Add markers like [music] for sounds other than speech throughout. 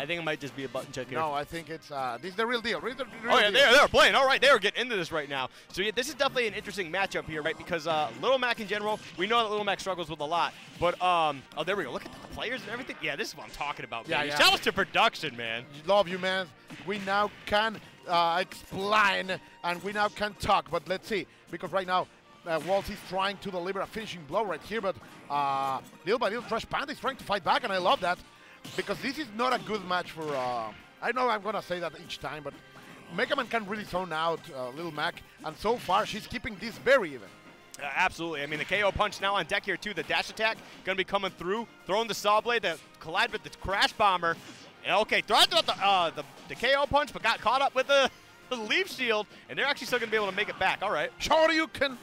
I think it might just be a button check here. No, I think it's uh, this is the real deal. Real, real Oh yeah, they're they're playing. All right, they are getting into this right now. So yeah, this is definitely an interesting matchup here, right? Because uh, Little Mac in general, we know that Little Mac struggles with a lot. But um, oh, there we go. Look at the players and everything. Yeah, this is what I'm talking about. Yeah, baby. yeah. Shout out to production, man. Love you, man. We now can uh, explain and we now can talk. But let's see, because right now. Uh, Waltz is trying to deliver a finishing blow right here, but uh, little by little, Trash Panda is trying to fight back, and I love that because this is not a good match for. Uh, I know I'm gonna say that each time, but Mega Man can really zone out uh, Little Mac, and so far she's keeping this very even. Uh, absolutely. I mean, the KO punch now on deck here, too. The dash attack going to be coming through, throwing the saw blade that collide with the crash bomber. Okay, throwing out the, uh, the, the KO punch, but got caught up with the, the leaf shield, and they're actually still going to be able to make it back. All right. Can.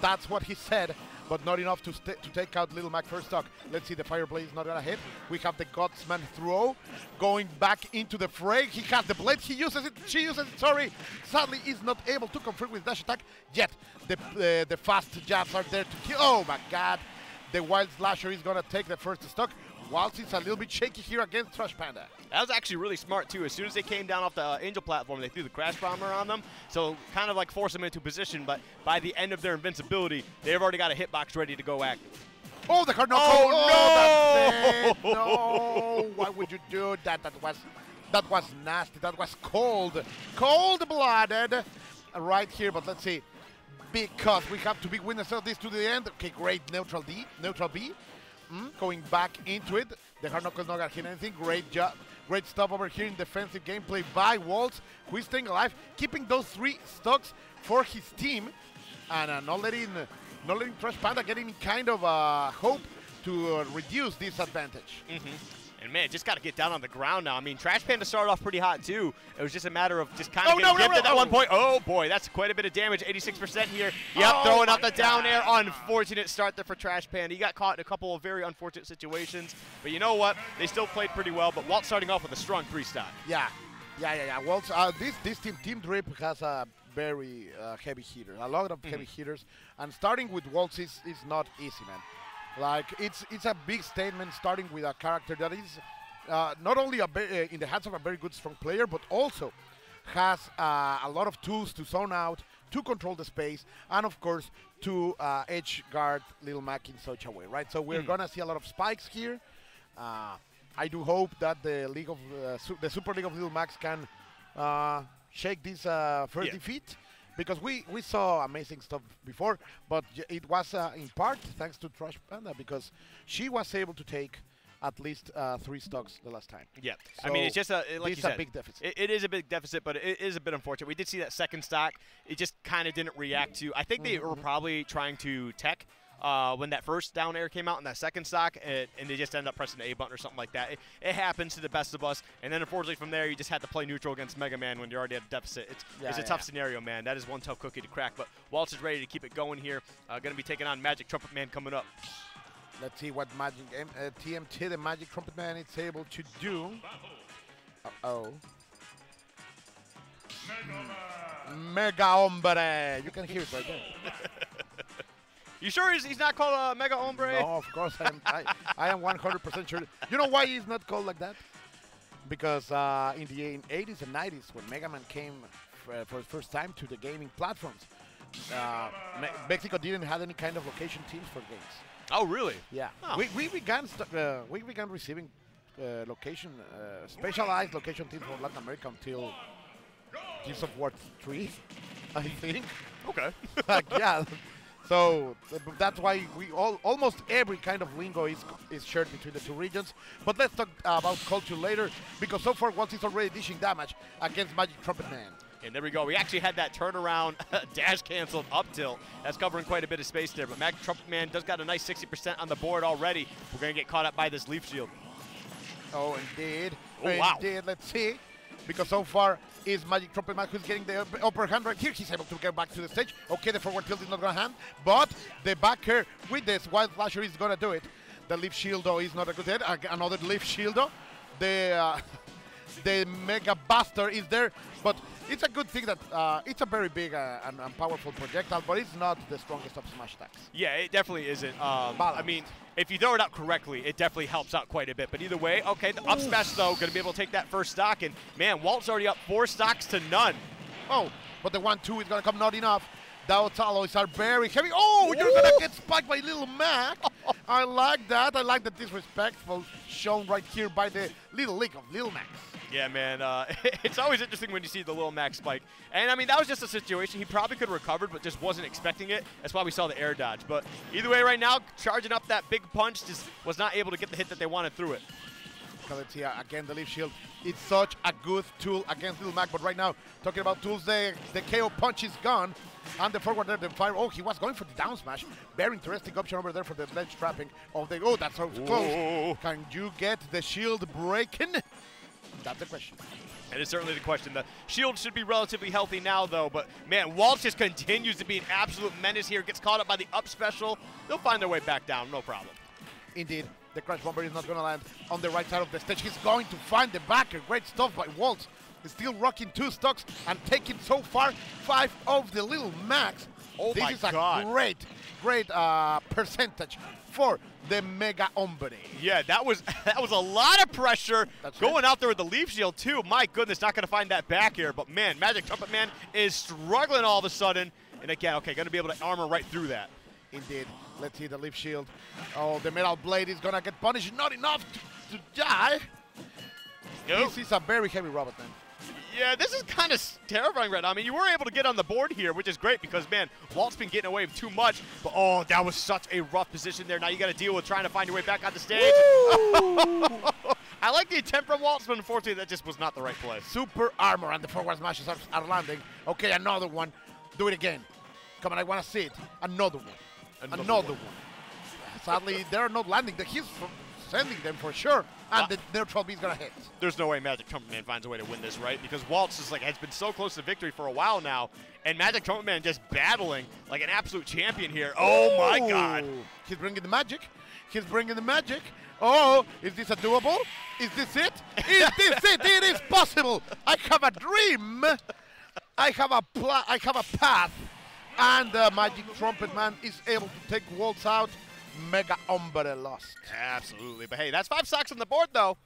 That's what he said, but not enough to, to take out Little Mac first stock. Let's see, the Fire Blade is not gonna hit. We have the Godsman throw going back into the fray. He has the blade, he uses it, she uses it, sorry. Sadly, is not able to confirm with dash attack yet. The, uh, the fast jabs are there to kill. Oh my god. The Wild Slasher is gonna take the first stock. It's a little bit shaky here against Trash Panda. That was actually really smart, too. As soon as they came down off the uh, Angel platform, they threw the Crash Bomber on them. So kind of like force them into position, but by the end of their invincibility, they've already got a hitbox ready to go active. Oh, the card no! Oh, no, that's it. No! Why would you do that? That was that was nasty. That was cold, cold-blooded, right here. But let's see, because we have to be winners of this to the end. Okay, great neutral D, neutral B. Mm, going back into it. The hard knuckles not gonna hit anything. Great job. Great stuff over here in defensive gameplay by Waltz, who is staying alive, keeping those three stocks for his team, and uh, not letting not letting Trash Panda get any kind of uh, hope to uh, reduce this advantage. And man, just got to get down on the ground now. I mean, Trash Panda started off pretty hot too. It was just a matter of just kind of Oh, getting no, no, at oh. one point. Oh boy, that's quite a bit of damage. 86% here. Yep, Oh, throwing out the down air. Unfortunate start there for Trash Panda. He got caught in a couple of very unfortunate situations. But you know what? They still played pretty well. But Waltz starting off with a strong three stock. Yeah, yeah, yeah, yeah. Well, uh, this this team, Team Drip, has a very uh, heavy hitter, a lot of heavy hitters, and starting with Waltz is, is not easy, man. Like it's it's a big statement starting with a character that is uh, not only uh, in the hands of a very good strong player, but also has uh, a lot of tools to zone out, to control the space, and of course to uh, edge guard Little Mac in such a way, right? So we're gonna see a lot of spikes here. Uh, I do hope that the League of uh, Su- the Super League of Little Macs can uh, shake this uh, first Yeah. defeat because we, we saw amazing stuff before, but it was uh, in part thanks to Trash Panda because she was able to take at least uh, three stocks the last time. Yeah, I mean it's just a like this you is a big deficit. It, it is a big deficit, but it is a bit unfortunate. We did see that second stock; it just kind of didn't react to. I think they were Mm-hmm. probably trying to tech uh, when that first down air came out in that second stock, it, and they just ended up pressing the A button or something like that. It, it happens to the best of us, and then unfortunately from there, you just had to play neutral against Mega Man when you're already at a deficit. It's, Yeah, it's a yeah, tough scenario, man. That is one tough cookie to crack. But Waltz is ready to keep it going here. Uh, Going to be taking on Magic Trumpet Man coming up. Let's see what Magic M- uh, TMT, the Magic Trumpet Man, is able to do. Uh oh. Mega Hombre! You can hear it right there. [laughs] You sure he's, he's not called uh, Mega Hombre? No, of course I am. I, I am 100% sure. You know why he's not called like that? Because uh, in the 80s and 90s, when Mega Man came f- for the first time to the gaming platforms, uh, Me- Mexico didn't have any kind of location teams for games. Oh, really? Yeah, Oh. we, we began uh, we began receiving uh, location uh, specialized location teams from Latin America until Gears of War 3, [laughs] I think. Okay. like, yeah. [laughs] So that's why we all almost every kind of lingo is is shared between the two regions. But let's talk about culture later because so far Waltz he's already dishing damage against Magic Trumpet Man. And there we go. We actually had that turnaround [laughs] dash canceled up tilt. That's covering quite a bit of space there. But Mag Trumpet Man does got a nice 60% on the board already. We're going to get caught up by this leaf shield. Oh, indeed. Oh, wow. Indeed. Let's see. Because so far is Magic Trumpet Man who's getting the upper hand right here. He's able to get back to the stage. Okay, the forward tilt is not going to hand. But the backer with this Wild Flasher is going to do it. The Leaf Shield, though, is not a good hit. Another Leaf Shield, though. The, uh, [laughs] The Mega Buster is there, but it's a good thing that uh, it's a very big uh, and, and powerful projectile, but it's not the strongest of smash attacks. Yeah, it definitely isn't. Um, I mean, if you throw it out correctly, it definitely helps out quite a bit. But either way, okay, the up smash though, going to be able to take that first stock, and man, Waltz already up four stocks to none. Oh, but the one-two is gonna come not enough. Those alloys are very heavy. Oh, you're gonna get spiked by Little Mac. [laughs] I like that. I like the disrespectful shown right here by the little league of Little Macs. Yeah, man, uh, [laughs] it's always interesting when you see the little Mac's spike. And I mean, that was just a situation he probably could have recovered, but just wasn't expecting it. That's why we saw the air dodge. But either way, right now, charging up that big punch just was not able to get the hit that they wanted through it. Let's see, again, the Leaf Shield. It's such a good tool against Little Mac, but right now, talking about tools, the, the KO punch is gone. And the forward there, the fire. Oh, he was going for the down smash. Very interesting option over there for the ledge trapping of the. Oh, that's so close. Can you get the shield breaking? That's the question. That is certainly the question. The shield should be relatively healthy now, though. But man, Waltz just continues to be an absolute menace here. Gets caught up by the up special. They'll find their way back down, no problem. Indeed, the Crash Bomber is not going to land on the right side of the stage. He's going to find the backer. Great stuff by Waltz. He's still rocking two stocks and taking so far five of the little Macs. Oh this my is a great, great uh, [laughs] percentage for the Mega Hombre. Yeah, that was [laughs] that was a lot of pressure That's going it. out there with the leaf shield too. My goodness, not going to find that back here. But man, Magic Trumpet Man is struggling all of a sudden. And again, okay, going to be able to armor right through that. Indeed. Let's see the leaf shield. Oh, the metal blade is going to get punished. Not enough to, to die. Nope. This is a very heavy robot, man. Yeah, this is kind of terrifying right now. I mean, you were able to get on the board here, which is great because, man, Walt's been getting away with too much. But, oh, that was such a rough position there. Now you got to deal with trying to find your way back on the stage. [laughs] I like the attempt from Waltz, but unfortunately, that just was not the right play. Super armor and the forward smashes are, landing. Okay, another one. Do it again. Come on, I want to see it. Another one. Another Another, one. one. Sadly, they're not landing. The- He's sending them for sure. And Uh, the neutral B is going to hit. There's no way Magic Trumpet Man finds a way to win this, right? Because Waltz is like has been so close to victory for a while now, and Magic Trumpet Man just battling like an absolute champion here. Oh my God! He's bringing the magic. He's bringing the magic. Oh, is this a doable? Is this it? Is [laughs] this it? It is possible. I have a dream. I have a pla- I have a path. And the Magic Trumpet Man is able to take Waltz out. Mega Hombre lost. Absolutely. But hey, that's five stocks on the board, though.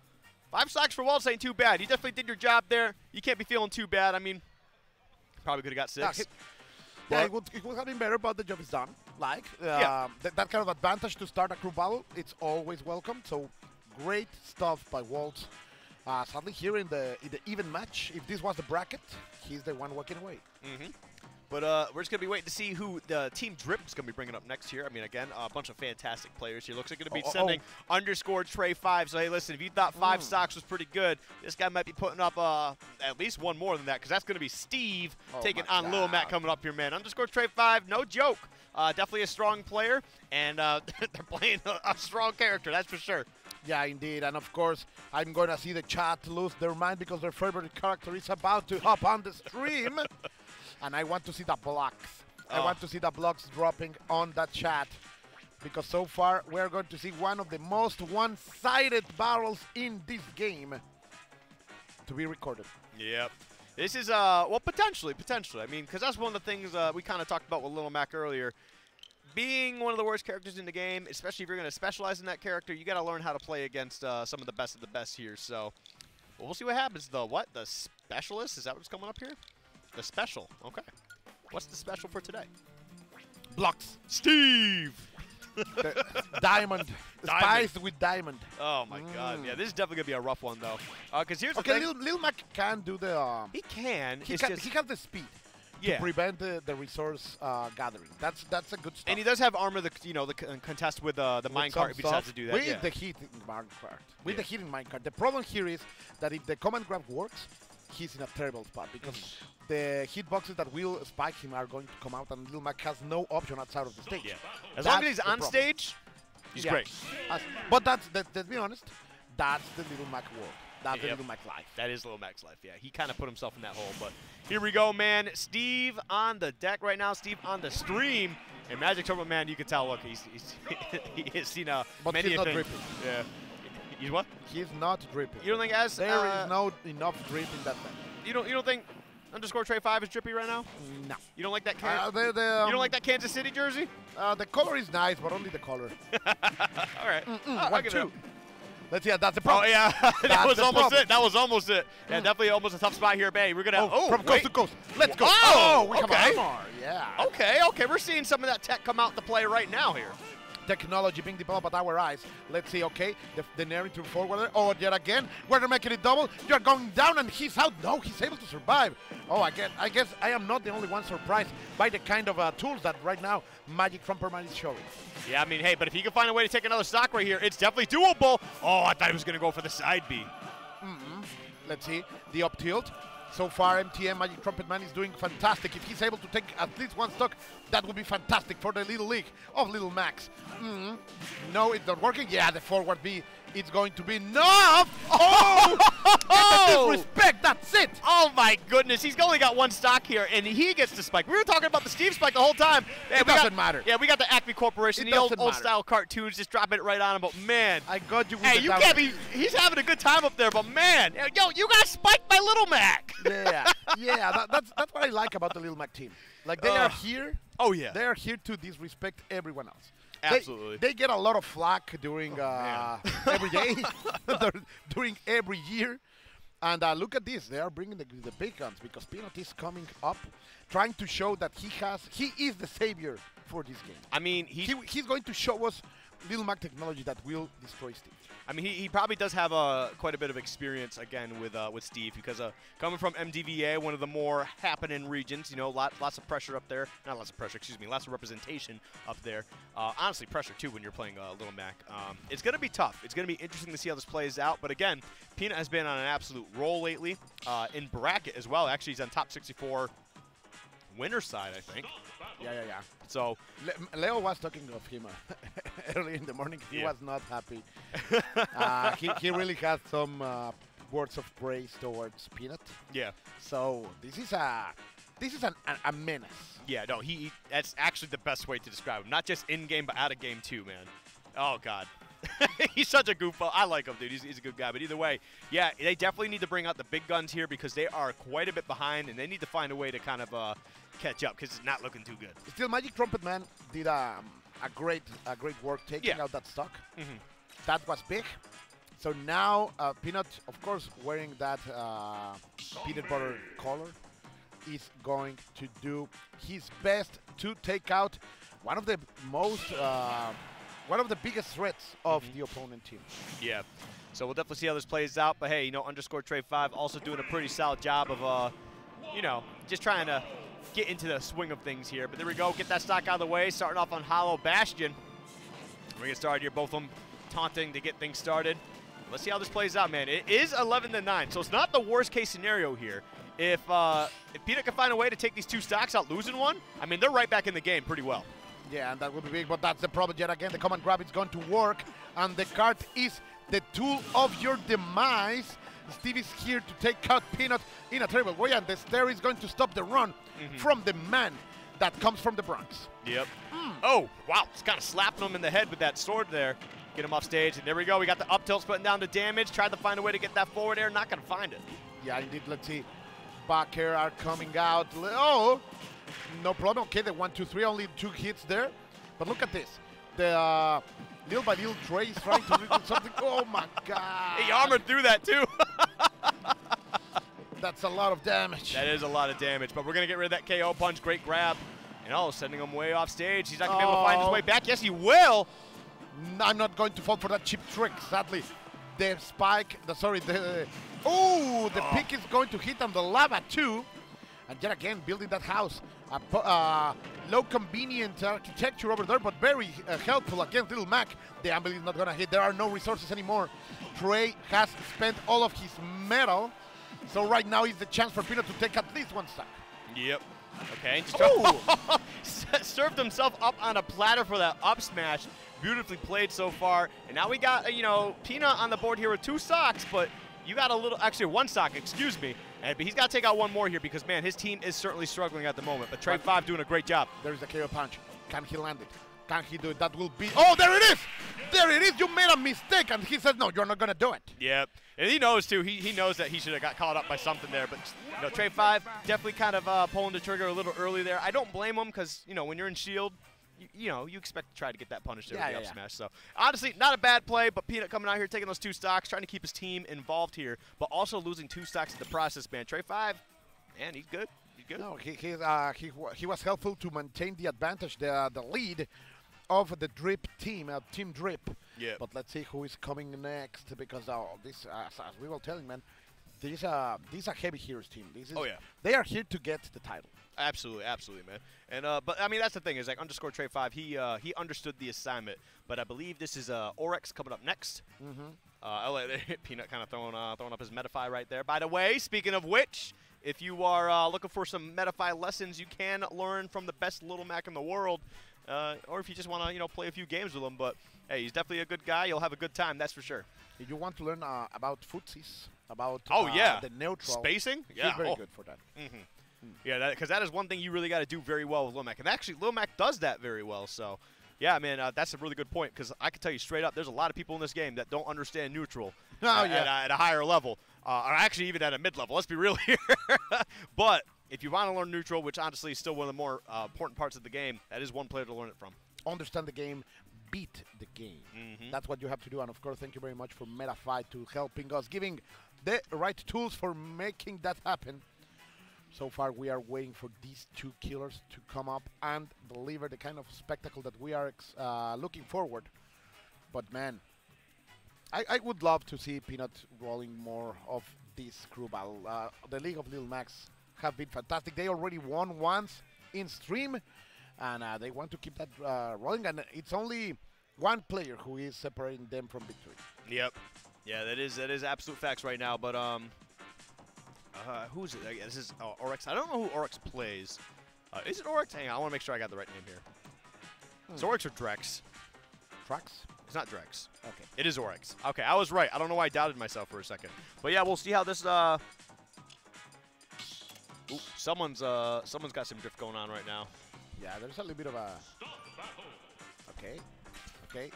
Five stocks for Waltz ain't too bad. You definitely did your job there. You can't be feeling too bad. I mean, probably could have got six. yeah, it would, it would have been better, but the job is done. Like, Yeah. um, th- that kind of advantage to start a crew battle, it's always welcome. So, great stuff by Waltz. Uh, sadly, here in the in the even match, if this was the bracket, he's the one walking away. hmm But uh, we're just going to be waiting to see who the Team Drip is going to be bringing up next here. I mean, again, a bunch of fantastic players here. Looks like going to be Oh, oh, sending underscore Trey 5. So, hey, listen, if you thought five Mm. stocks was pretty good, this guy might be putting up uh, at least one more than that because that's going to be Steve Oh, taking on Lil Mac coming up here, man. Underscore Trey 5, no joke. Uh, definitely a strong player, and uh, [laughs] they're playing a, a strong character, that's for sure. Yeah, indeed. And of course, I'm going to see the chat lose their mind because their favorite character is about to hop on the stream. [laughs] and I want to see the blocks. I Oh. want to see the blocks dropping on the chat. Because so far, we're going to see one of the most one sided battles in this game to be recorded. Yep. This is, uh, well, potentially, potentially. I mean, because that's one of the things uh, we kind of talked about with Little Mac earlier. Being one of the worst characters in the game, especially if you're going to specialize in that character, you got to learn how to play against uh, some of the best of the best here. So, well, we'll see what happens. The what? The specialist? Is that what's coming up here? The special. Okay. What's the special for today? Blocks. Steve. [laughs] Diamond. Diamond. Spiced with diamond. Oh my God. Mm. Yeah, this is definitely gonna be a rough one though. Because here's Okay, the thing. Lil, Lil Mac can do the. Um, he can. he, can, he has the speed yeah. to prevent the, the resource uh, gathering. That's that's a good stuff. And he does have armor, the you know, the contest with uh, the minecart if he decides to do that. With yeah. the heating minecart. With the Yeah. heating minecart. The problem here is that if the command grab works, he's in a terrible spot because Mm. the hitboxes that will spike him are going to come out, and Lil Mac has no option outside of the stage. Yeah. As long as he's on problem. stage, he's Yeah. great. As- but that's that, let's be honest, that's the Little Mac world. That's the Yep. Little Mac life. That is Lil Mac's life. Yeah, he kind of put himself in that hole. But here we go, man. Steve on the deck right now. Steve on the stream. And Magic Turbo Man, you can tell. Look, he's, he's [laughs] he has seen uh, But many he's a thing. dripping. Yeah. He's what? He's not dripping. You don't think as There uh, is no enough drip in that man. You don't. You don't think underscore Trey Five is drippy right now? No. You don't like that? Can- Uh, the, the, you um, don't like that Kansas City jersey? Uh, the color is nice, but only the color. [laughs] All right. Mm, I'll one, two. Let's see. That's the problem. Oh yeah, [laughs] that was almost problem. it. That was almost it. Yeah, definitely almost a tough spot here, Bay. We're gonna. Oh, from wait. coast to coast. Let's go. Oh, we have okay. armor. Yeah. Okay, okay, we're seeing some of that tech come out to play right now here. Technology being developed at our eyes. Let's see. Okay, the, the narrative forwarder. Oh, yet again, we're making it double. You're going down, and he's out. No, he's able to survive. Oh, I guess I guess I am not the only one surprised by the kind of uh, tools that right now Magic from Trumperman is showing. Yeah, I mean, hey, but if he can find a way to take another stock right here, it's definitely doable. Oh, I thought he was gonna go for the side B. Let's see the up tilt. So far, MTM Magic Trumpet Man is doing fantastic. If he's able to take at least one stock, that would be fantastic for the little league of Little Macs. Mhm. No, it's not working. Yeah, the forward B, it's going to be enough. [laughs] Oh, Oh! disrespect. That's it. Oh my goodness, he's only got one stock here, and he gets the spike. We were talking about the Steve spike the whole time. Yeah, It doesn't matter. Yeah, we got the Acme Corporation, It the old, old style cartoons, just dropping it right on him. But man, I got you. With hey, you can't be. He's having a good time up there, but man, yo, you got spiked by Little Mac. [laughs] Yeah, yeah. That, that's that's what I like about the Little Mac team. Like they are here. Oh yeah. They are here to disrespect everyone else. They- Absolutely. They, get a lot of flack during uh, [laughs] every day, [laughs] during every year. And uh, look at this. They are bringing the, the big guns because Peanut is coming up, trying to show that he has, he is the savior for this game. I mean, he, He, he's going to show us Little Mac technology that will destroy Steve. I mean, he, he probably does have uh, quite a bit of experience again with uh, with Steve because uh, coming from MDVA, one of the more happening regions, you know, lot, lots of pressure up there. Not lots of pressure, excuse me, lots of representation up there. Uh, honestly, pressure too when you're playing uh, Little Mac. Um, it's going to be tough. It's going to be interesting to see how this plays out. But again, Peanut has been on an absolute roll lately uh, in bracket as well. Actually, he's on top 64 winner side, I think. Yeah, yeah, yeah. So Le- Leo was talking of him uh, [laughs] early in the morning. He Yeah. was not happy. uh, he, he really had some uh, words of praise towards Peanut. yeah, So this is a this is an, a, a menace. Yeah, no, he, he that's actually the best way to describe him. Not just in game, but out of game too, man. Oh god. [laughs] he's such a goofball. I like him, dude. He's, he's a good guy. But either way, yeah, they definitely need to bring out the big guns here because they are quite a bit behind, and they need to find a way to kind of uh, catch up because it's not looking too good. Still, Magic Trumpet Man did um, a great a great work taking Yeah. out that stock. Mhm. That was big. So now uh, Peanut, of course, wearing that uh, peanut butter collar, is going to do his best to take out one of the most uh, one of the biggest threats of Mm-hmm. the opponent team. Yeah. So we'll definitely see how this plays out. But hey, you know, underscore Trey five also doing a pretty solid job of, uh, you know, just trying to get into the swing of things here. But there we go. Get that stock out of the way. Starting off on Hollow Bastion. We're gonna start here. Both of them taunting to get things started. Let's see how this plays out, man. It is 11 to 9, so it's not the worst case scenario here. If uh, if Peter can find a way to take these two stocks out losing one, I mean, they're right back in the game pretty well. Yeah, and that would be big, but that's the problem yet again. The command grab is going to work, and the card is the tool of your demise. Steve is here to take out Peanut in a terrible way, and the stair is going to stop the run mm-hmm. from the man that comes from the Bronx. Yep. Hmm. Oh, wow. It's kind of slapping him in the head with that sword there. Get him off stage. And there we go. We got the up tilt putting down the damage. Tried to find a way to get that forward air. Not going to find it. Yeah, indeed. Let's see. Back here are coming out. Oh, no problem. Okay, the one, two, three, only two hits there. But look at this. The uh, little by little Trey is trying to do [laughs] something. Oh my God! He armored through that, too. [laughs] That's a lot of damage. that is a lot of damage. But we're going to get rid of that KO punch. Great grab. And oh, sending him way off stage. He's not going to be able to find his Oh. way back. Yes, he will. I'm not going to fall for that cheap trick, sadly. The spike, the sorry, the oh, the pick is going to hit on the lava too, and yet again building that house. A uh, low convenient architecture over there, but very uh, helpful against Little Mac. The Amble is not gonna hit. There are no resources anymore. Trey has spent all of his metal, so right now is the chance for Peanut to take at least one stack. Yep. Okay. Just [laughs] Ooh. [laughs] served himself up on a platter for that up smash. Beautifully played so far. And now we got, uh, you know, Peanut on the board here with two socks, but you got a little, actually one sock, excuse me. And, but he's got to take out one more here because, man, his team is certainly struggling at the moment. But Trey 5 doing a great job. There is a KO punch. Can he land it? Can he do it? That will be. Oh, there it is! There it is! You made a mistake, and he says, "No, you're not gonna do it." Yep. And he knows too. He, he knows that he should have got caught up by something there. But you know, Trey Five definitely kind of uh, pulling the trigger a little early there. I don't blame him because you know when you're in Shield, you, you know you expect to try to get that punished Yeah, with the yeah. up smash. So honestly, not a bad play. But Peanut coming out here taking those two stocks, trying to keep his team involved here, but also losing two stocks in the process. Man, Trey Five, man, he's good. He's good. No, he he, uh, he he was helpful to maintain the advantage, the the lead of the Drip team, uh, Team Drip. Yeah. But let's see who is coming next because uh, this, uh, as, as we were telling, man, this uh this is a heavy heroes team. This is, Oh, yeah. They are here to get the title. Absolutely, absolutely, man. And uh, but I mean that's the thing is like underscore Trey Five. He uh, he understood the assignment, but I believe this is uh, Oryx coming up next. Mm-hmm. Uh, I like [laughs] Peanut kind of throwing uh, throwing up his Metafy right there. By the way, speaking of which, if you are uh, looking for some Metafy lessons, you can learn from the best Little Mac in the world, uh, or if you just want to you know play a few games with him. But hey, he's definitely a good guy. You'll have a good time, that's for sure. If you want to learn uh, about footsies, about Oh, uh, yeah. the neutral, Spacing, Yeah, he's very oh. good for that. mm-hmm Yeah, because that is one thing you really got to do very well with Lomac, And actually, Lomac does that very well. So, yeah, man, uh, that's a really good point because I can tell you straight up, there's a lot of people in this game that don't understand neutral Oh, at, yeah. at, a- at a higher level, uh, or actually even at a mid level. Let's be real [laughs] here. but if you want to learn neutral, which honestly is still one of the more uh, important parts of the game, that is one player to learn it from. Understand the game, beat the game. Mhm. That's what you have to do. And of course, thank you very much for Metafy to helping us, giving the right tools for making that happen. So far, we are waiting for these two killers to come up and deliver the kind of spectacle that we are ex- uh, looking forward. But man, I, I would love to see Peanut rolling more of this crew battle. Uh, the League of Little Macs have been fantastic. They already won once in stream, and uh, they want to keep that uh, rolling. And it's only one player who is separating them from victory. Yep. Yeah, that is that is absolute facts right now. But um, uh, who's it? This is uh, Oryx. I don't know who Oryx plays. Uh, is it Oryx? Hang on, I want to make sure I got the right name here. Hmm. Oryx or Drex? Tracks? It's not Drex. Okay. It is Oryx. Okay, I was right. I don't know why I doubted myself for a second. But yeah, we'll see how this. Uh, Ooh, someone's uh, someone's got some drift going on right now. Yeah, there's a little bit of a. Okay. Okay.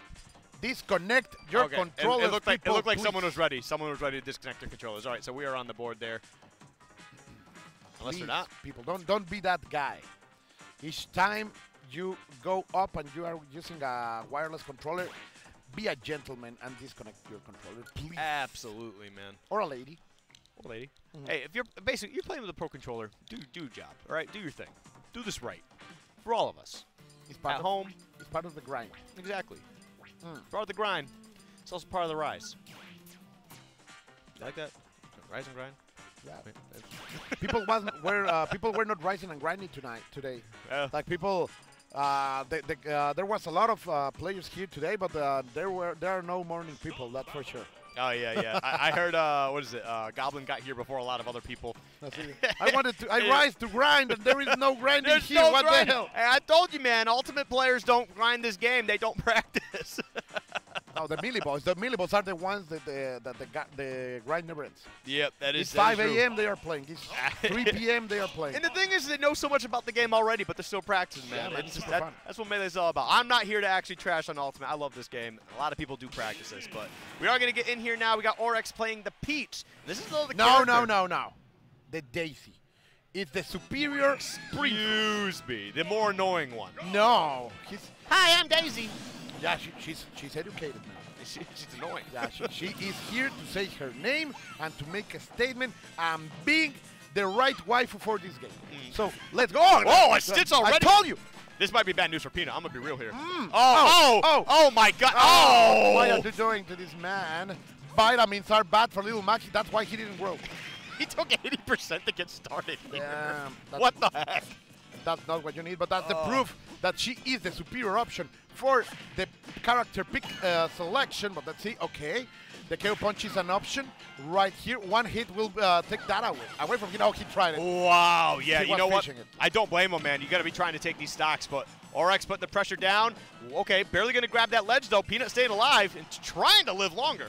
Disconnect your okay. it- controller. It, looked like it looked like someone was ready. Someone was ready to disconnect their controllers. All right, so we are on the board there. Unless Please, they're not. People, don't don't be that guy. Each time you go up and you are using a wireless controller, be a gentleman and disconnect your controller, please. Absolutely, man. or a lady. Or a lady. Mhm. Hey, if you're basically you're playing with a pro controller, do do your job. All right, do your thing. Do this right for all of us It's part at of, home. It's part of the grind. Exactly. Mm. Part of the grind. It's also part of the rise. You like that? Rise and grind. Yeah. People wasn't were uh, people were not rising and grinding tonight today. Like people, uh, they, they, uh, there was a lot of uh, players here today, but uh, there were there are no morning people. That's for sure. oh yeah, yeah. I, I heard. Uh, what is it? Uh, Goblin got here before a lot of other people. That's it. [laughs] I wanted to. I rise to grind, and there is no [laughs] grinding There's here. no what grind. the hell? Hey, I told you, man. Ultimate players don't grind this game. They don't [laughs] practice. No, the melee boys. The melee boys are the ones that the that the, ga- the grind never ends. yep, that is. It's that is 5 a.m. they are playing. It's 3 p.m. they are playing. And the thing is, they know so much about the game already, but they're still practicing, man. Yeah, man, It's it's just- that- that's what Melee's all about. I'm not here to actually trash on Ultimate. I love this game. A lot of people do practice this, but we are going to get in here now. We got Oryx playing the Peach. This is the no, character. no, no, no. The Daisy. It's the superior. Excuse me, the more annoying one. No. He's, Hi, I'm Daisy. yeah, she, she's she's educated now. She, [laughs] she's annoying. Yeah, she, she is here to say her name and to make a statement and being the right wife for this game. So let's go. Mm. Oh, a stitch I told you. This might be bad news for Pina. I'm gonna be real here. Mm. Oh, oh, Oh, oh, oh. my God! Oh, Why are Oh, you doing to this man? Vitamins are bad for little Maxi. That's why he didn't grow. [laughs] he took 80% to get started. here. Damn. What the heck? That's not what you need, but that's the Oh. proof that she is the superior option for the character pick uh, selection. But let's see. Okay. The KO punch is an option right here. One hit will uh, take that away. Away from you know he tried it. Wow, yeah, He you know what? it. I don't blame him, man. You got to be trying to take these stocks, but Oryx putting the pressure down. Okay, barely going to grab that ledge, though. Peanut staying alive and trying to live longer.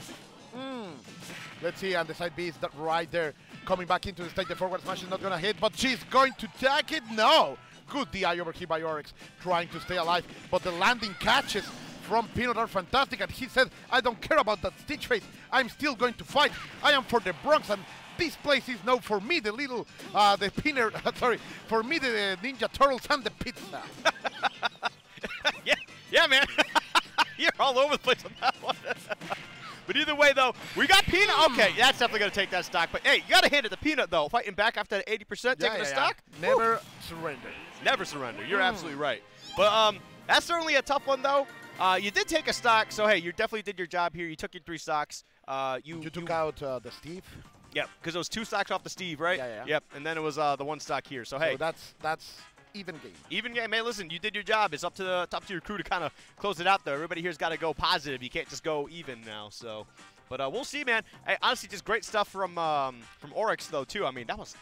Let's see, and the side B is that right there. Coming back into the stage, the forward smash is not going to hit, but she's going to tag it. No, Good DI over here by Oryx, trying to stay alive. But the landing catches from Peanut are fantastic, and he said, I don't care about that Stitch face. I'm still going to fight. I am for the Bronx, and this place is no for me, the little, uh, the Peanut, [laughs] sorry, for me, the Ninja Turtles and the pizza. [laughs] yeah, yeah, man. [laughs] You're all over the place on that one. But either way, though, we got Peanut. Okay, that's definitely going to take that stock. But hey, you got to hand it to Peanut, though. Fighting back after that 80%, Yeah, taking yeah, a yeah. stock. Never Woo. surrender. Never surrender. You're absolutely right. But um, that's certainly a tough one, though. Uh, you did take a stock, so hey, you definitely did your job here. You took your three stocks. Uh, you, You took out uh, the Steve. Yep, because it was two stocks off the Steve, right? Yeah, yeah. Yep, and then it was uh, the one stock here. So hey, So that's that's even game. even game. Hey, listen, you did your job. It's up to the up to your crew to kind of close it out. Though everybody here's got to go positive. You can't just go even now. So, but uh, we'll see, man. Hey, honestly, just great stuff from um, from Oryx though too. I mean, that was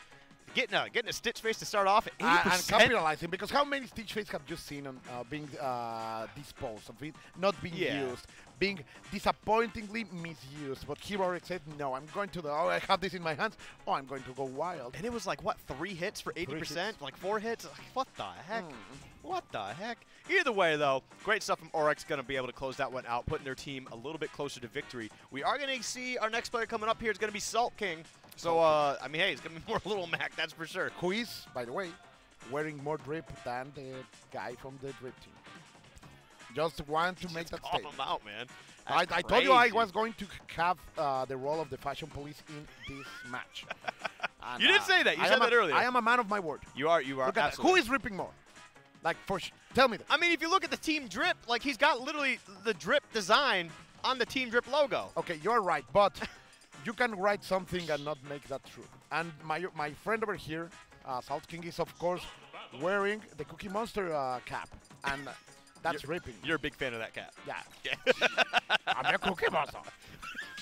getting a getting a stitch face to start off at Uh, eighty and capitalizing because how many Stitch Face have you seen on uh, being uh, disposed of it, not being Yeah. used, being disappointingly misused? But here Oryx said, no, I'm going to the, oh, I have this in my hands, oh, I'm going to go wild. And it was like what three hits for eighty percent, like four hits. Like, what the heck? Hmm. What the heck? Either way, though, great stuff from Oryx. Going to be able to close that one out, putting their team a little bit closer to victory. We are going to see our next player coming up here is going to be Salt King. So, uh, I mean, hey, it's going to be [laughs] more Little Mac, that's for sure. Who is, by the way, wearing more drip than the guy from the drip team. Just want to [laughs] make that Call statement. him out, man. I, I told you I was going to have uh, the role of the fashion police in this match. [laughs] And, You did uh, say that. You I said that a- earlier. I am a man of my word. You are, you are. Look at that. Who is ripping more? Like, for sh- tell me that. I mean, if you look at the Team Drip, like he's got literally the Drip design on the Team Drip logo. Okay, you're right, but you can write something and not make that true. And my my friend over here, uh, Salt King, is of course wearing the Cookie Monster uh, cap, and that's You're- ripping. You're a big fan of that cap. Yeah, Yeah. I'm a Cookie Monster.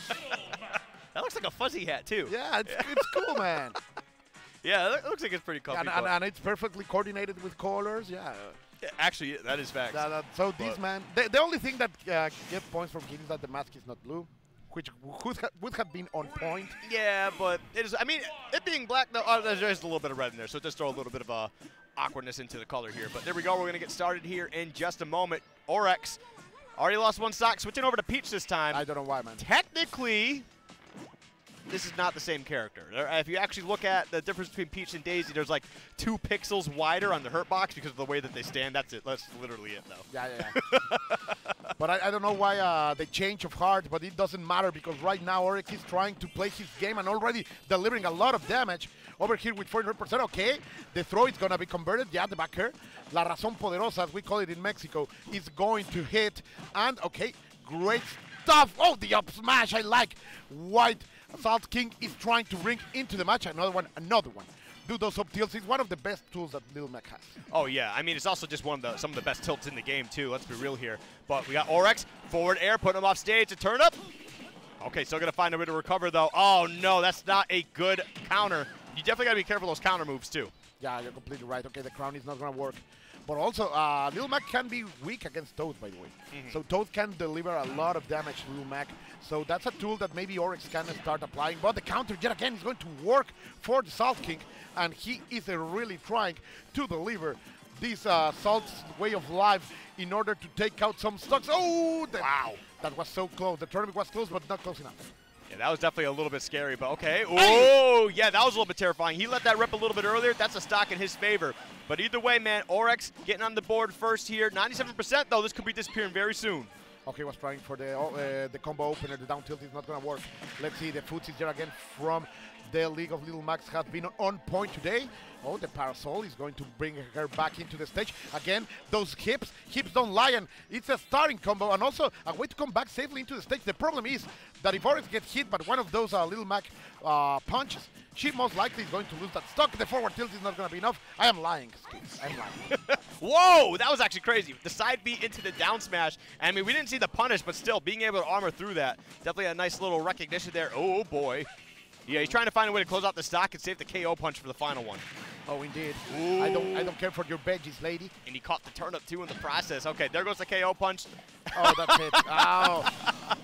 [laughs] that looks like a fuzzy hat too. Yeah, it's, it's cool, man. [laughs] Yeah, that looks like it's pretty comfy. and, and, and it's perfectly coordinated with colors. Yeah. Yeah, Actually, that is fact. That- that- so this man, the, the only thing that uh, get points from him is that the mask is not blue, which would, ha- would have been on point. Yeah, but it is. I mean, it being black, though, uh, there's just a little bit of red in there, so it does throw a little bit of uh, awkwardness into the color here. But there we go. We're gonna get started here in just a moment. Oryx already lost one stock, switching over to Peach this time. I don't know why, man. Technically, this is not the same character. If you actually look at the difference between Peach and Daisy, there's like two pixels wider on the hurt box because of the way that they stand. That's it. That's literally it, though. Yeah, yeah, [laughs] yeah. but I, I don't know why uh, the change of heart, but it doesn't matter because right now Oryx is trying to play his game and already delivering a lot of damage. Over here with 400%, okay. The throw is going to be converted. Yeah, the backer. La Razón Poderosa, as we call it in Mexico, is going to hit. And, okay, great stuff. Oh, the up smash, I like. White Salt King is trying to bring into the match. Another one, another one. Do those up tilts. It's one of the best tools that Lil Mac has. Oh yeah, I mean it's also just one of the some of the best tilts in the game too. Let's be real here. But we got Oryx forward air, putting him off stage, a turn up. Okay, still gonna find a way to recover though. Oh no, that's not a good counter. You definitely gotta be careful of those counter moves too. Yeah, you're completely right. Okay, the crown is not going to work. But also, uh, Lil Mac can be weak against Toad, by the way. So Toad can deliver a lot of damage to Lil Mac. So that's a tool that maybe Oryx can start applying. But the counter, yet again, is going to work for the Salt King. And he is uh, really trying to deliver this uh, Salt's way of life in order to take out some stocks. Oh, Wow. That was so close. The tournament was close, but not close enough. Yeah, that was definitely a little bit scary, but okay. Oh, yeah, that was a little bit terrifying. He let that rip a little bit earlier. That's a stock in his favor. But either way, man, Oryx getting on the board first here. 97% though. This could be disappearing very soon. Okay, was trying for the uh, the combo opener. The down tilt is not going to work. Let's see the footsies here again from the League of Little Macs has been on point today. Oh, the parasol is going to bring her back into the stage. Again, those hips, hips don't lie, and it's a starting combo, and also a way to come back safely into the stage. The problem is that if Oryx gets hit by one of those uh, Little Mac uh, punches, she most likely is going to lose that stock. The forward tilt is not going to be enough. I am lying. I'm lying. [laughs] Whoa, that was actually crazy. The side B into the down smash. I mean, we didn't see the punish, but still being able to armor through that. Definitely a nice little recognition there. Oh, boy. Yeah, he's trying to find a way to close out the stock and save the KO punch for the final one. oh, indeed. I don't, I don't care for your veggies, lady. And he caught the turnip too in the process. Okay, there goes the KO punch. Oh, that's it. [laughs] Oh.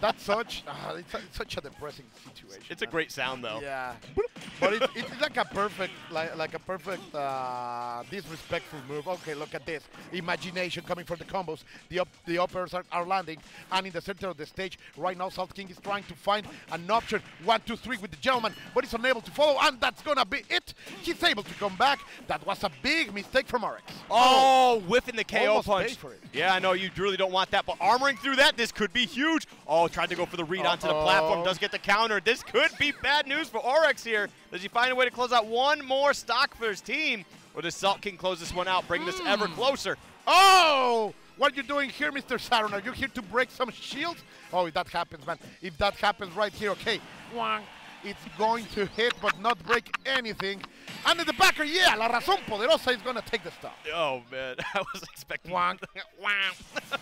That's such uh, it's, a, it's such a depressing situation. It's a great sound though. Yeah, but it, it's like a perfect, like, like a perfect uh, disrespectful move. Okay, look at this. Imagination coming from the combos. The up, the uppers are, are landing, and in the center of the stage right now, Salt King is trying to find an option. One, two, three with the gentleman, but he's unable to follow, and that's gonna be it. He's able to come back. That was a big mistake from Oryx. Oh, whiffing the KO punch. for it. Yeah, I know you really don't want that, but armoring through that, this could be huge. Oh, tried to go for the read onto the platform, does get the counter. This could be bad news for Oryx here. Does he find a way to close out one more stock for his team? Or does Salt King close this one out, bring this ever Hmm. closer? Oh! What are you doing here, Mr. Saturn? Are you here to break some shields? Oh, if that happens, man. If that happens right here, okay. Wang. It's going to hit, but not break anything. And in the backer, yeah, La Razón Poderosa is going to take the stop. Oh, man. [laughs] I was expecting. Wang. Wang. [laughs]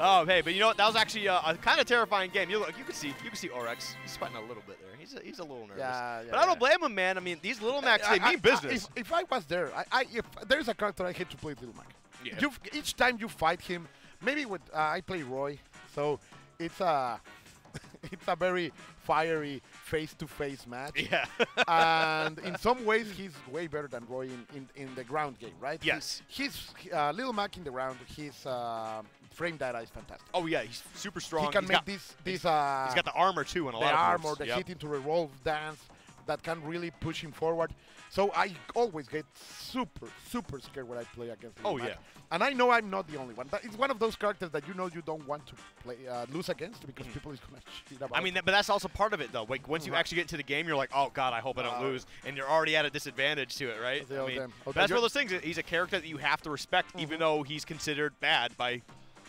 oh, hey, but you know what? That was actually uh, a kind of terrifying game. You look, you can see, you can see Oryx. He's sweating a little bit there. He's a, he's a little nervous. Yeah, yeah, but I don't blame him, man. I mean, these little Macs, they I- mean I- business. if, if I was there, I, I if there's a character I hate to play Little Mac. Yeah. You, each time you fight him, maybe with uh, I play Roy, so it's a [laughs] it's a very fiery face-to-face match. yeah. [laughs] and in some ways, he's way better than Roy in, in, in the ground game, right? Yes. He's, he's uh, Little Mac in the ground. He's uh, frame data is fantastic. oh, yeah, he's super strong. he can He's make got- this this uh, He's got the armor too and a lot of arm moves. the Yep. hit into revolve dance that can really push him forward. So I always get super, super scared when I play against Oh, yeah. And I know I'm not the only one. But it's one of those characters that you know you don't want to play uh, lose against because people is gonna cheat about. Mm-hmm. I mean, that, but that's also part of it, though. Like once you Right. actually get into the game, you're like, oh god, I hope I don't Uh, lose, and you're already at a disadvantage to it, right? I mean, them. Oh, that's one of those things. He's a character that you have to respect, even though he's considered bad by,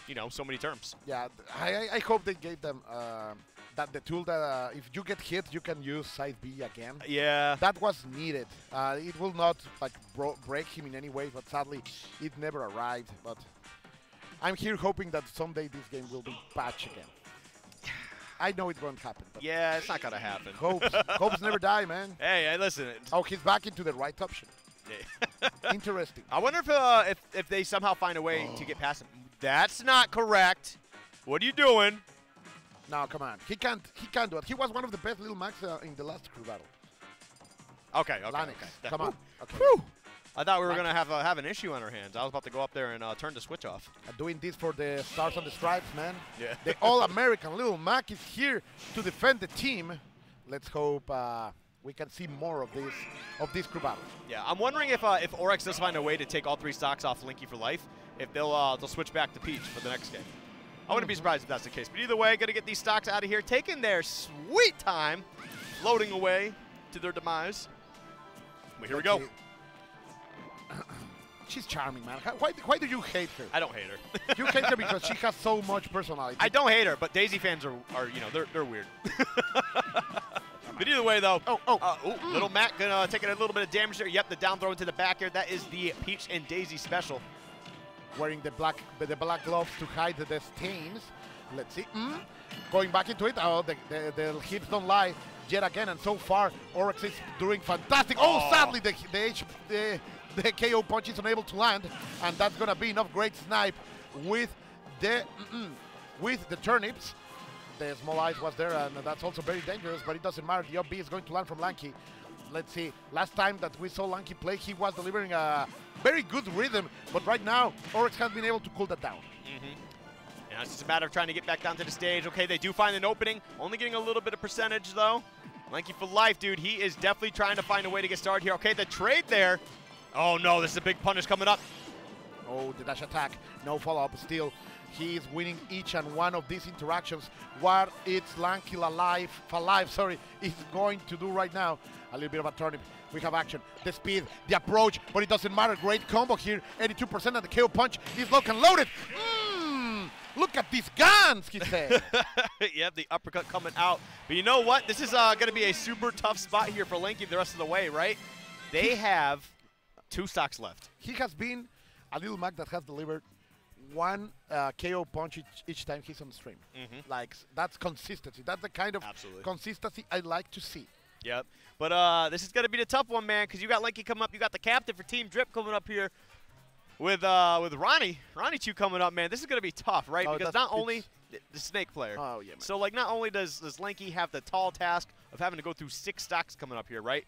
you know, so many terms. Yeah, I, I- hope they gave them uh, that the tool that uh, if you get hit, you can use side B again. Yeah. That was needed. Uh, it will not like bro- break him in any way, but sadly, it never arrived. But I'm here hoping that someday this game will be patched again. I know it won't happen, but Yeah, it's not gonna happen. [laughs] hopes, hopes never die, man. Hey, hey, listen. Oh, he's back into the right option. yeah. [laughs] Interesting. I wonder if uh, if if they somehow find a way to get past him. That's not correct. What are you doing? No, come on. He can't. He can't do it. He was one of the best little Macs uh, in the last crew battle. Okay, okay, Lanix, okay. come on. [laughs] Okay. Whew. I thought we were Lanix. gonna have uh, have an issue on our hands. I was about to go up there and uh, turn the switch off. Uh, doing this for the Stars on the Stripes, man. Yeah. The All-American Little Mac is here to defend the team. Let's hope uh, we can see more of this of this crew battle. Yeah, I'm wondering if uh, if Oryx does find a way to take all three stocks off Lanky for life, if they'll uh, they'll switch back to Peach for the next game. I wouldn't be surprised if that's the case. But either way, gonna get these stocks out of here, taking their sweet time, floating away to their demise. But here we go. [clears throat] She's charming, man. Why, why do you hate her? I don't hate her. You hate her [laughs] because she has so much personality. I don't hate her, but Daisy fans are, are you know, they're, they're weird. [laughs] but either way, though, Oh, oh. uh, ooh, little Mac gonna take a little bit of damage there. Yep, the down throw into the back air. That is the Peach and Daisy special. Wearing the black the black gloves to hide the stains. Let's see. Mm. Going back into it. Oh, the, the, the hips don't lie yet again. And so far, Oryx is doing fantastic. Oh, Oh. sadly, the, the, H, the, the KO punch is unable to land. And that's going to be enough great snipe with the, mm-mm, with the turnips. The small eyes was there, and that's also very dangerous, but it doesn't matter. The up B is going to land from Lanky. Let's see. Last time that we saw Lanky play, he was delivering a very good rhythm, but right now, Oryx has been able to cool that down. Mm-hmm. And it's just a matter of trying to get back down to the stage. Okay, they do find an opening. Only getting a little bit of percentage, though. Lanky for life, dude. He is definitely trying to find a way to get started here. Okay, the trade there. Oh, no, this is a big punish coming up. Oh, the dash attack, no follow-up still. He is winning each and one of these interactions. What it's Lanky alive, alive, sorry, is going to do right now. A little bit of a turnip. We have action, the speed, the approach, but it doesn't matter. Great combo here. 82% of the KO punch is lock and loaded. Mmm, look at these guns, he said. [laughs] yep, the uppercut coming out. But you know what? This is uh, going to be a super tough spot here for Lanky the rest of the way, right? They have two stocks left. he has been a little Mac that has delivered one uh, KO punch each, each time he's on stream. Mhm. Like that's consistency. That's the kind of Absolutely. consistency I like to see. Yep. But uh, this is going to be the tough one, man, because you got Lanky coming up. You got the captain for Team Drip coming up here. with uh with Ronnie, Ronnie Chu coming up, man, this is gonna be tough, right? Oh, because not only the, the snake player. Oh yeah, man. So like not only does does Lanky have the tall task of having to go through six stocks coming up here, right?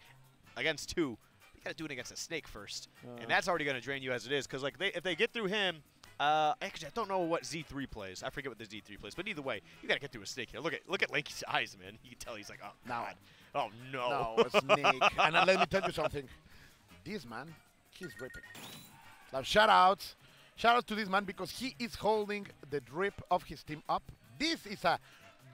Against two. You gotta do it against a snake first. Uh. and that's already gonna drain you as it is, because like they if they get through him, uh actually I don't know what Z3 plays. I forget what the Z3 plays, but either way, you gotta get through a snake here. Look at look at Lanky's eyes, man. You can tell he's like, oh no. god. Oh no. No, a [laughs] snake. and uh, let me tell you something. This man, he's ripping. Now, shout out, Shout out to this man because he is holding the drip of his team up. This is a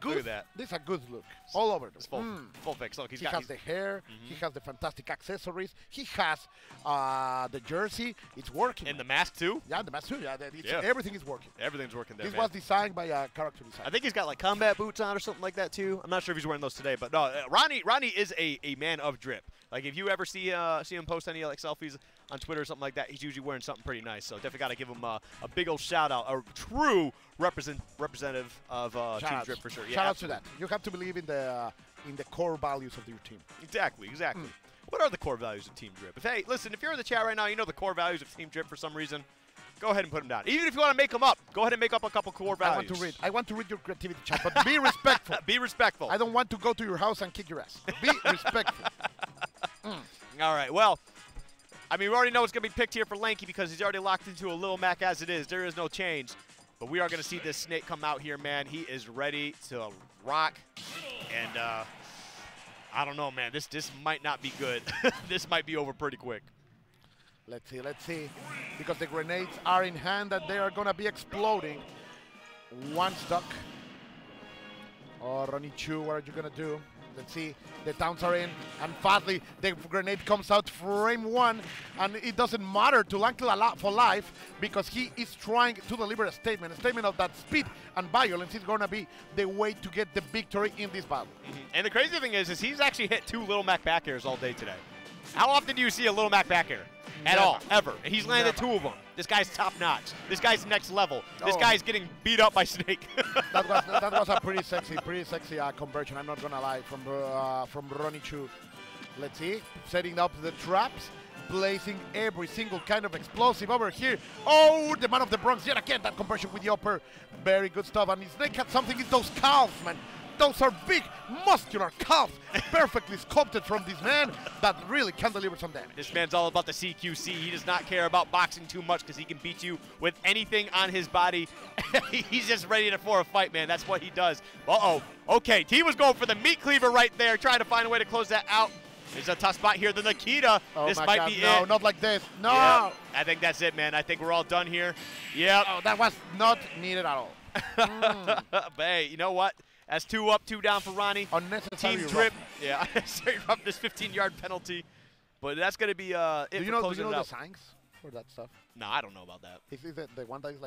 good. at that. This is a good look all over. It's full, Mm. full fix. Look, he's he got has the hair. He Mhm. has the fantastic accessories. He has uh, the jersey. It's working. and the mask too. yeah, the mask too. Yeah, the- Yeah. everything is working. Everything's working there, This man. was designed by a character designer. I think he's got like combat boots on or something like that too. I'm not sure if he's wearing those today, but no, uh, Ronnie Ronnie is a, a man of drip. Like if you ever see uh, see him post any like selfies on Twitter or something like that, he's usually wearing something pretty nice. So definitely got to give him uh, a big old shout out, a true represent representative of uh, Team Drip for sure. Yeah, Shout out to that. You have to believe in the uh, in the core values of your team. Exactly, exactly. Mm. What are the core values of Team Drip? If hey, listen, if you're in the chat right now, you know the core values of Team Drip for some reason. Go ahead and put them down. Even if you want to make them up, go ahead and make up a couple core values. I want to read. I want to read your creativity chat, but be respectful. [laughs] Be respectful. I don't want to go to your house and kick your ass. Be [laughs] respectful. All right. Well, I mean, we already know it's going to be picked here for Lanky because he's already locked into a Little Mac as it is. There is no change. But we are going to see this snake come out here, man. He is ready to rock. And uh, I don't know, man. This this might not be good. [laughs] this might be over pretty quick. Let's see, let's see. Because the grenades are in hand and they are going to be exploding. One stuck. Oh, Ronnie Chu, what are you going to do? Let's see. The towns are in. And Fadley, the grenade comes out frame one. And it doesn't matter to Lanky La- for life because he is trying to deliver a statement. A statement of that speed and violence is going to be the way to get the victory in this battle. Mm-hmm. And the crazy thing is, is he's actually hit two Little Mac back airs all day today. How often do you see a Little Mac back air? At Never. all, ever. And he's landed Never. two of them. This guy's top notch. This guy's next level. This Oh. guy's getting beat up by Snake. [laughs] that was that was a pretty sexy, pretty sexy uh, conversion. I'm not gonna lie from uh, from Ronnie Chu. Let's see, setting up the traps, blazing every single kind of explosive over here. Oh, the man of the Bronx yet again. That conversion with the upper, very good stuff. And Snake had something in those calves, man. Those are big, muscular calves, perfectly sculpted from this man that really can deliver some damage. This man's all about the CQC. He does not care about boxing too much because he can beat you with anything on his body. [laughs] He's just ready to, for a fight, man. That's what he does. Uh-oh. Okay, T was going for the meat cleaver right there, trying to find a way to close that out. There's a tough spot here. The Nikita. Oh this my might God, be no, it. not like this. No. Yep. I think that's it, man. I think we're all done here. Yep. Oh, that was not needed at all. [laughs] but hey, you know what? That's two up, two down for Ronnie. Unnecessary. Team rough. drip. Yeah, sorry, roughness, 15-yard penalty. But that's going to be uh, it Do you know? Do you know it the signs for that stuff? No, I don't know about that. Is it the, the one that is like?